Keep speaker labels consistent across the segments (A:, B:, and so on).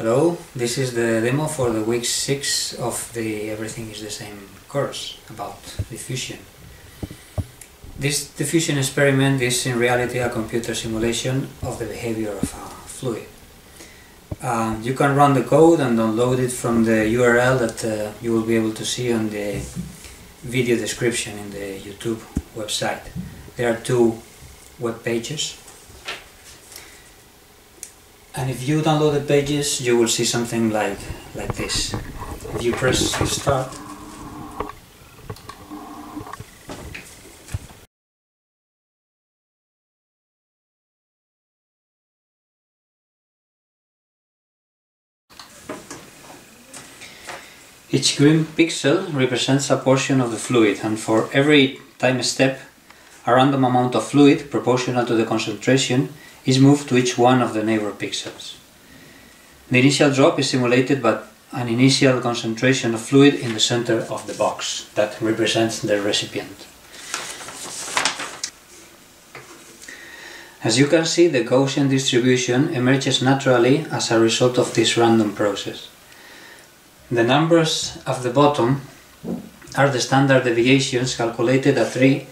A: Hello, this is the demo for the week 6 of the Everything is the Same course about diffusion. This diffusion experiment is in reality a computer simulation of the behavior of a fluid. Uh, you can run the code and download it from the URL that uh, you will be able to see on the video description in the YouTube website. There are two web pages and if you download the pages you will see something like like this. If you press start. Each green pixel represents a portion of the fluid and for every time step a random amount of fluid proportional to the concentration is moved to each one of the neighbor pixels. The initial drop is simulated by an initial concentration of fluid in the center of the box that represents the recipient. As you can see, the Gaussian distribution emerges naturally as a result of this random process. The numbers at the bottom are the standard deviations calculated at three,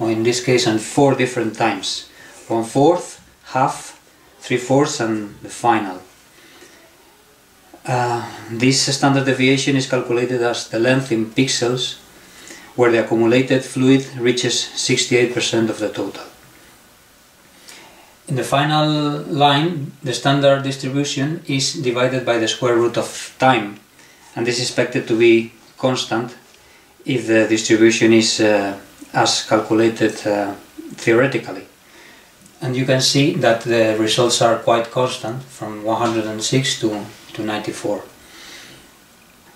A: or in this case, at four different times. One fourth, half, three-fourths and the final. Uh, this standard deviation is calculated as the length in pixels where the accumulated fluid reaches 68% of the total. In the final line, the standard distribution is divided by the square root of time and this is expected to be constant if the distribution is uh, as calculated uh, theoretically and you can see that the results are quite constant from 106 to, to 94.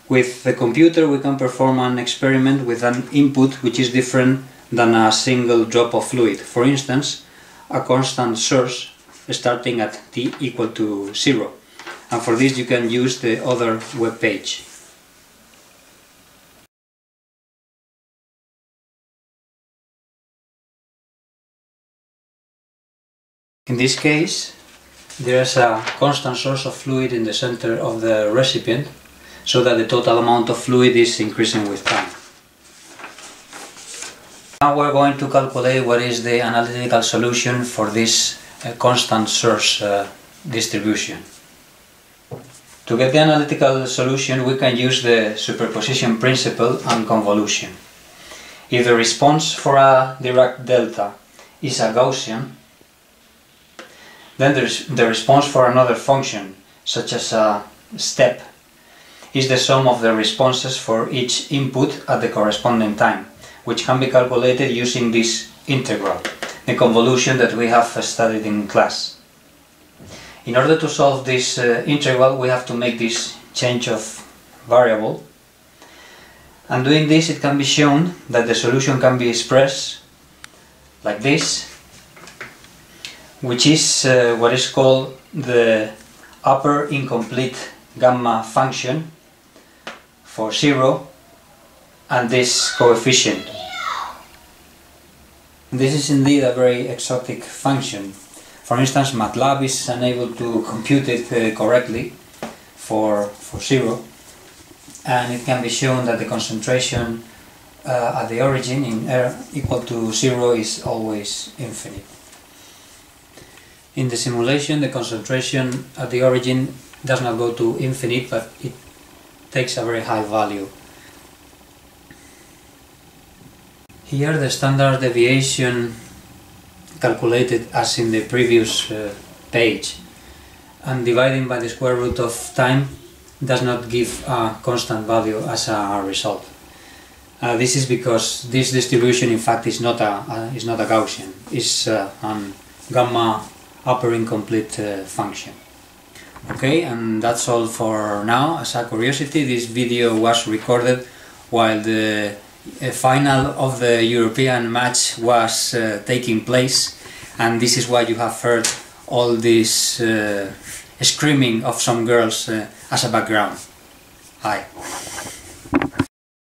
A: With the computer we can perform an experiment with an input which is different than a single drop of fluid. For instance, a constant source starting at t equal to 0 and for this you can use the other web page. In this case, there's a constant source of fluid in the center of the recipient so that the total amount of fluid is increasing with time. Now we're going to calculate what is the analytical solution for this uh, constant source uh, distribution. To get the analytical solution we can use the superposition principle and convolution. If the response for a Dirac delta is a Gaussian, then the response for another function, such as a step, is the sum of the responses for each input at the corresponding time, which can be calculated using this integral, the convolution that we have studied in class. In order to solve this uh, integral, we have to make this change of variable. And doing this, it can be shown that the solution can be expressed like this which is uh, what is called the upper incomplete gamma function for zero and this coefficient. This is indeed a very exotic function. For instance, MATLAB is unable to compute it uh, correctly for, for zero and it can be shown that the concentration uh, at the origin in R equal to zero is always infinite. In the simulation, the concentration at the origin does not go to infinite, but it takes a very high value. Here the standard deviation calculated as in the previous uh, page and dividing by the square root of time does not give a constant value as a result. Uh, this is because this distribution in fact is not a, is not a Gaussian, it's uh, an gamma upper incomplete uh, function. Okay, and that's all for now. As a curiosity, this video was recorded while the uh, final of the European match was uh, taking place and this is why you have heard all this uh, screaming of some girls uh, as a background. Hi.